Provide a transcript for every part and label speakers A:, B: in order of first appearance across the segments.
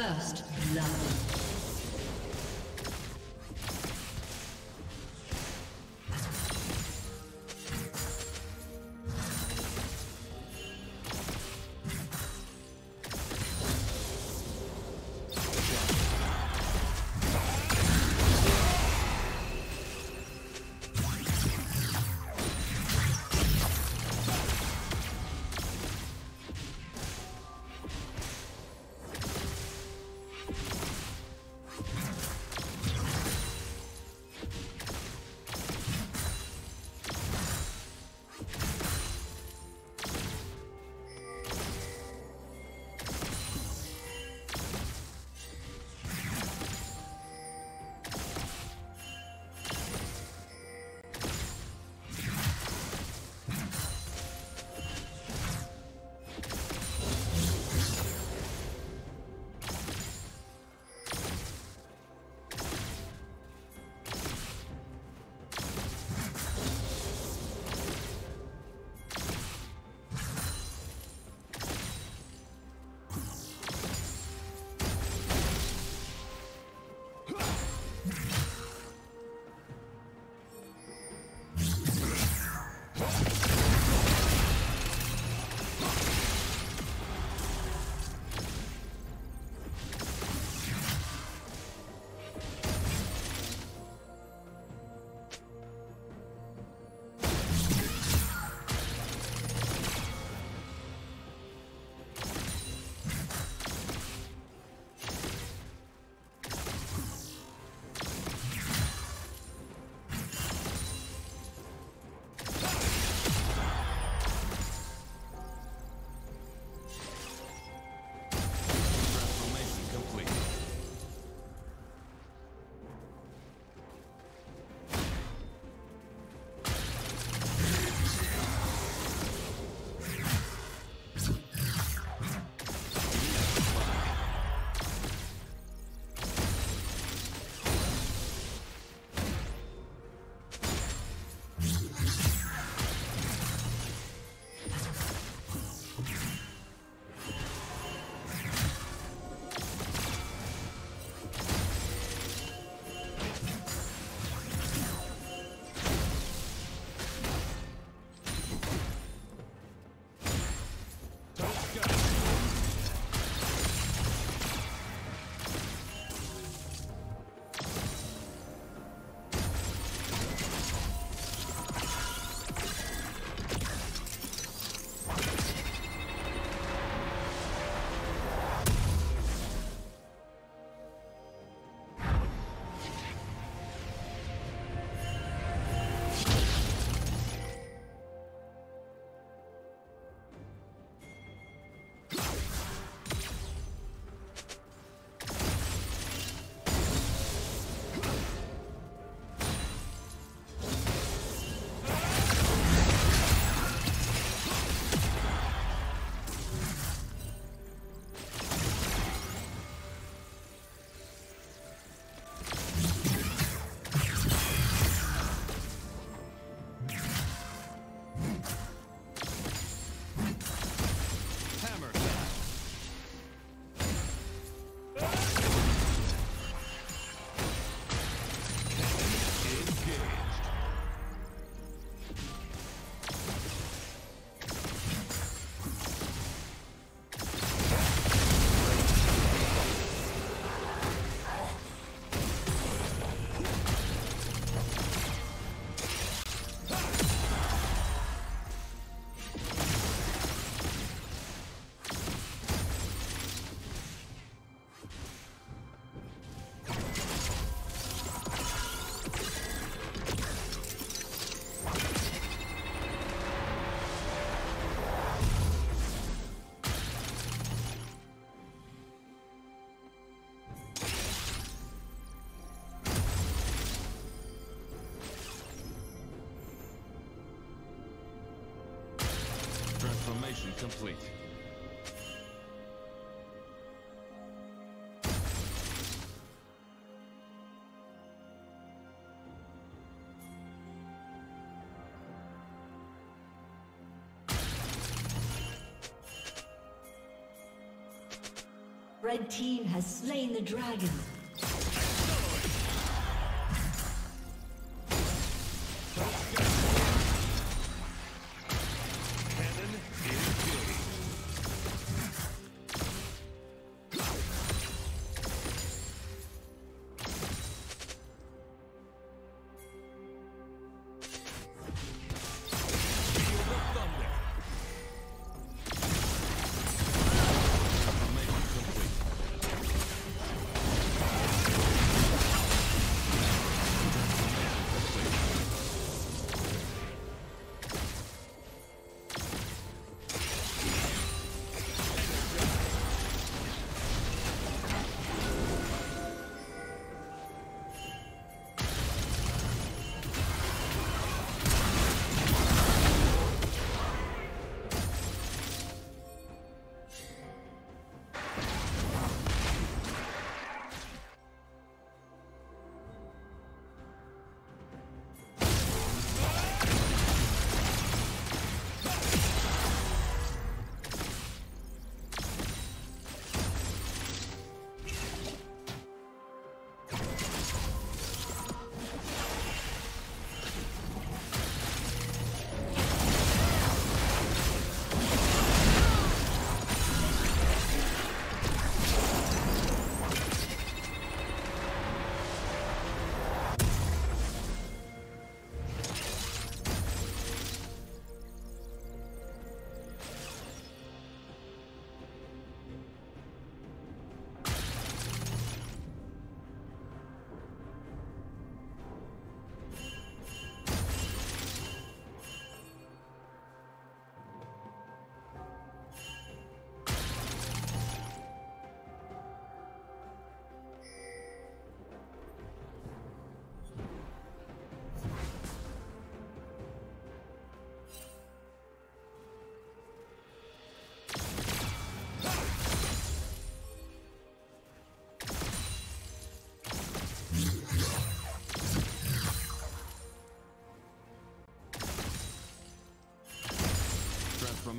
A: First blood.
B: Complete.
A: Red team has slain the dragon.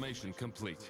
C: Transformation complete.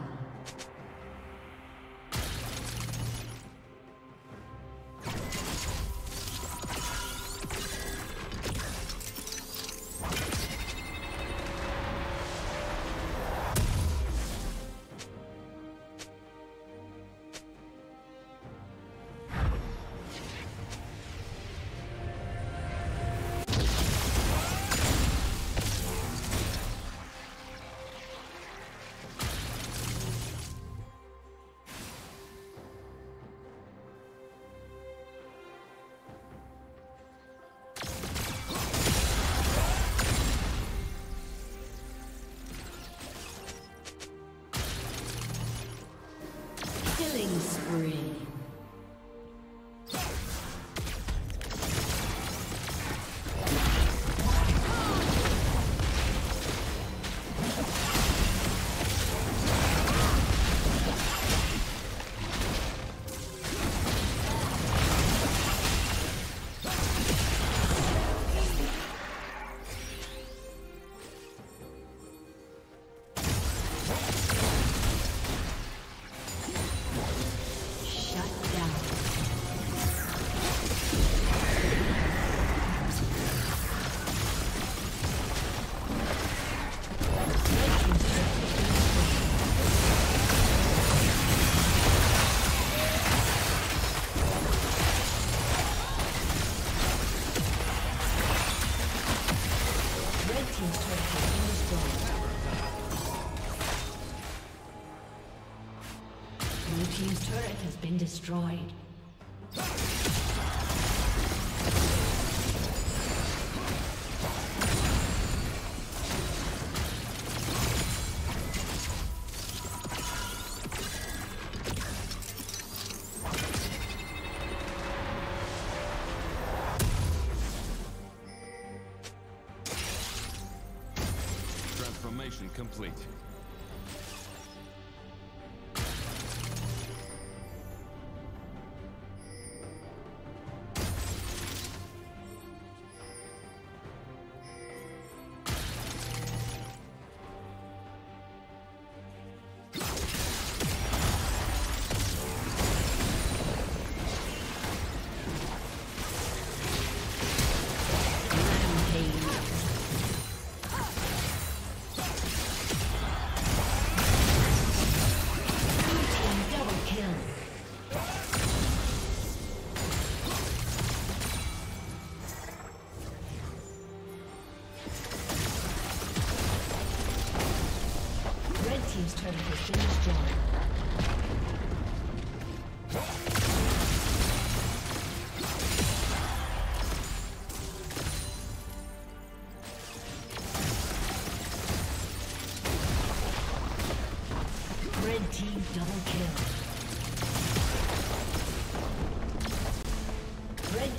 B: Three. destroyed.
A: Transformation complete.